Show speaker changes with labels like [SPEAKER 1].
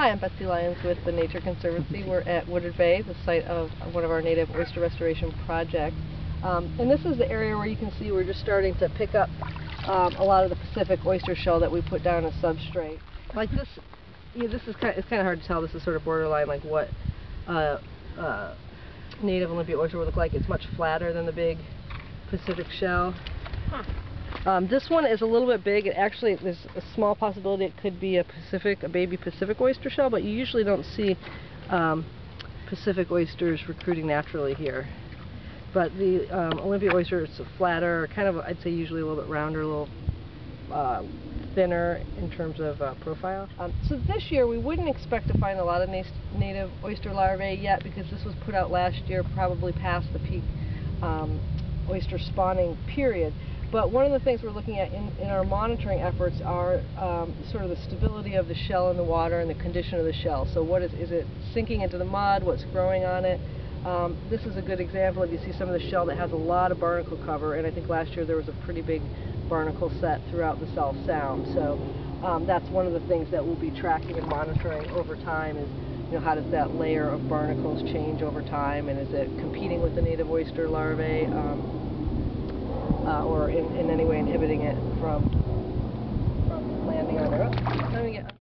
[SPEAKER 1] Hi, I'm Betsy Lyons with the Nature Conservancy. We're at Woodard Bay, the site of one of our native oyster restoration projects. Um, and this is the area where you can see we're just starting to pick up um, a lot of the Pacific oyster shell that we put down as substrate. Like this, yeah, this is kind of, it's kind of hard to tell. This is sort of borderline like what uh, uh, native Olympia oyster would look like. It's much flatter than the big Pacific shell.
[SPEAKER 2] Huh.
[SPEAKER 1] Um, this one is a little bit big. It actually, there's a small possibility it could be a Pacific, a baby Pacific oyster shell, but you usually don't see um, Pacific oysters recruiting naturally here. But the um, Olympia oyster is flatter, kind of, I'd say usually a little bit rounder, a little uh, thinner in terms of uh, profile. Um, so this year we wouldn't expect to find a lot of na native oyster larvae yet because this was put out last year, probably past the peak um, oyster spawning period. But one of the things we're looking at in, in our monitoring efforts are um, sort of the stability of the shell in the water and the condition of the shell. So what is, is it sinking into the mud, what's growing on it? Um, this is a good example if you see some of the shell that has a lot of barnacle cover and I think last year there was a pretty big barnacle set throughout the South Sound. So um, that's one of the things that we'll be tracking and monitoring over time is you know, how does that layer of barnacles change over time and is it competing with the native oyster larvae? Um, uh, or in, in any way inhibiting it from, from landing on there.